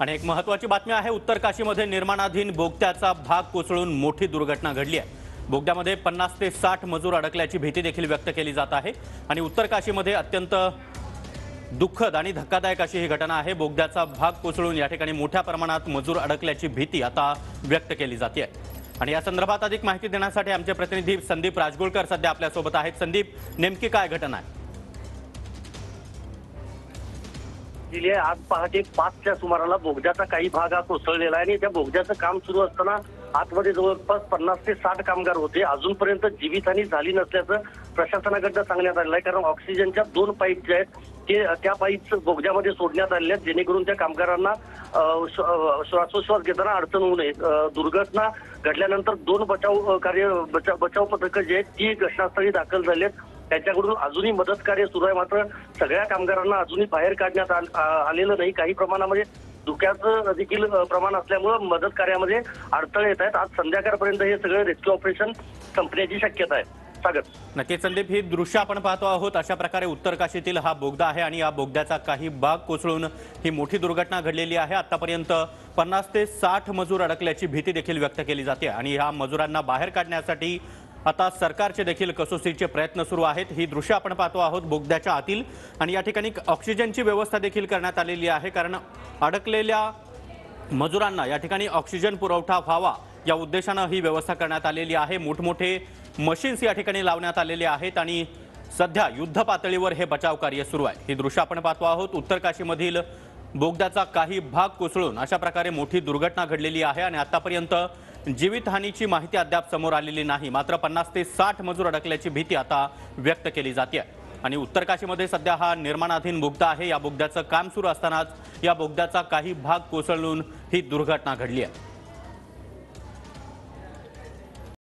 आणि एक महत्वाची बातमी आहे उत्तर काशीमध्ये निर्माणाधीन बोगद्याचा भाग कोसळून मोठी दुर्घटना घडली आहे. बोगद्यामध्ये पन्नास ते साठ मजूर अडकल्याची भीती देखील व्यक्त केली जात आहे आणि उत्तर काशीमध्ये अत्यंत दुःखद आणि धक्कादायक अशी ही घटना आहे. बोगद्याचा भाग कोसळून या ठिकाणी मोठ्या प्रमाणात मजूर अडकल्याची भीती आता व्यक्त केली जाते आणि या संदर्भात अधिक माहिती देण्यासाठी आमचे प्रतिनिधी संदीप राजगुळकर सध्या आपल्यासोबत आहेत. संदीप नेमकी काय घटना आहे? दिली आहे. आज पहाटे पाचच्या सुमाराला बोगद्याचा काही भाग हा कोसळलेला आहे आणि त्या बोगद्याचं काम सुरू असताना आतमध्ये जवळपास पन्नास ते साठ कामगार होते. अजूनपर्यंत जीवितहानी झाली नसल्याचं प्रशासनाकडनं सांगण्यात आलेलं आहे. कारण ऑक्सिजनच्या दोन पाईप जे आहेत ते त्या पाईप बोगद्यामध्ये सोडण्यात आलेल्या आहेत. जेणेकरून त्या कामगारांना श्वासोश्वास घेताना अडचण होऊ नये. दुर्घटना घडल्यानंतर दोन बचाव कार्य बचाव बचाव पथकं जे आहेत ती घटनास्थळी दाखल झाली आहेत. त्यांच्याकडून अजूनही मदत कार्य सुरू आहे. मात्र सगळ्या कामगारांना अजूनही बाहेर काढण्यात आ- आलेलं नाही. काही प्रमाणामध्ये धुक्याचं देखील प्रमाण असल्यामुळं मदत कार्यामध्ये अडथळे येत आहेत. आज संध्याकाळपर्यंत हे सगळं रेस्क्यू ऑपरेशन संपण्याची शक्यता आहे. नक्कीच संदीप ही दृश्य आपण पाहतो आहोत. अशा प्रकारे उत्तर काशीतील हा बोगदा आहे आणि या बोगद्याचा काही भाग कोसळून ही मोठी दुर्घटना घडलेली आहे. आतापर्यंत पन्नास ते साठ मजूर अडकल्याची भीती देखील व्यक्त केली जाते आणि ह्या मजुरांना बाहेर काढण्यासाठी आता सरकारचे देखील कसोशीचे प्रयत्न सुरू आहेत. ही दृश्य आपण पाहतो आहोत बोगद्याच्या आतील आणि या ठिकाणी ऑक्सिजनची व्यवस्था देखील करण्यात आलेली आहे. कारण अडकलेल्या मजुरांना या ठिकाणी ऑक्सिजन पुरवठा व्हावा या उद्देशानं ही व्यवस्था करण्यात आलेली आहे. मोठमोठे मशीन्स या ठिकाणी लावण्यात आलेले आहेत आणि सध्या युद्ध पातळीवर हे बचाव कार्य सुरू आहे. ही दृश्य आपण पाहतो आहोत. उत्तर काशीमधील बोगद्याचा काही भाग कोसळून अशा प्रकारे मोठी दुर्घटना घडलेली आहे आणि आतापर्यंत जीवितहानीची माहिती अद्याप समोर आलेली नाही. मात्र पन्नास ते साठ मजूर अडकल्याची भीती आता व्यक्त केली जाते आणि उत्तर काशीमध्ये सध्या हा निर्माणाधीन बोगदा आहे. या बोगद्याचं काम सुरू असतानाच या बोगद्याचा काही भाग कोसळून ही दुर्घटना घडली आहे.